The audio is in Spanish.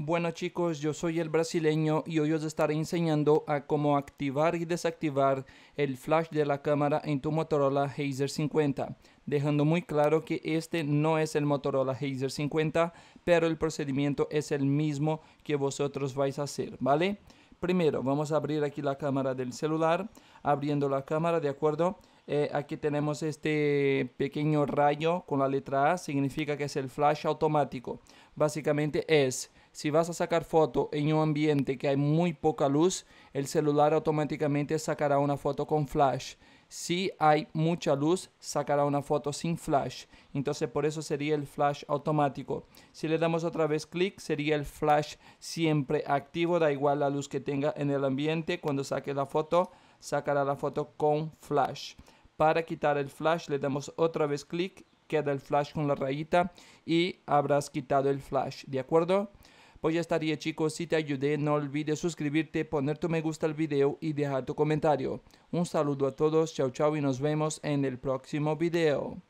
Bueno chicos, yo soy el brasileño y hoy os estaré enseñando a cómo activar y desactivar el flash de la cámara en tu Motorola Hazer 50, dejando muy claro que este no es el Motorola Hazer 50, pero el procedimiento es el mismo que vosotros vais a hacer, ¿vale? Primero vamos a abrir aquí la cámara del celular, abriendo la cámara, ¿de acuerdo? Eh, aquí tenemos este pequeño rayo con la letra A, significa que es el flash automático. Básicamente es si vas a sacar foto en un ambiente que hay muy poca luz, el celular automáticamente sacará una foto con flash. Si hay mucha luz, sacará una foto sin flash. Entonces por eso sería el flash automático. Si le damos otra vez clic, sería el flash siempre activo, da igual la luz que tenga en el ambiente. Cuando saque la foto, sacará la foto con flash. Para quitar el flash le damos otra vez clic, queda el flash con la rayita y habrás quitado el flash, ¿de acuerdo? Pues ya estaría chicos, si te ayudé no olvides suscribirte, poner tu me gusta al video y dejar tu comentario. Un saludo a todos, chao chao y nos vemos en el próximo video.